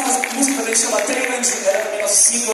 próxima música gente chama Treina de Era, menos single.